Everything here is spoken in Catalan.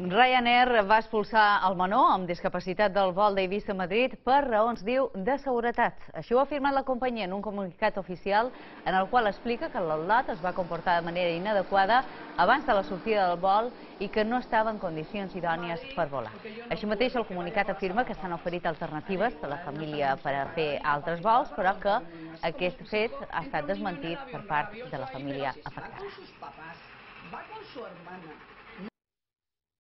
Ryanair va expulsar el menor amb discapacitat del vol d'Eivissa a Madrid per raons, diu, de seguretat. Això ho ha afirmat la companyia en un comunicat oficial en el qual explica que l'aulat es va comportar de manera inadequada abans de la sortida del vol i que no estava en condicions idònies per volar. Així mateix, el comunicat afirma que s'han oferit alternatives a la família per a fer altres vols, però que aquest fet ha estat desmentit per part de la família afectada.